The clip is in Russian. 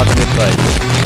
отвлекает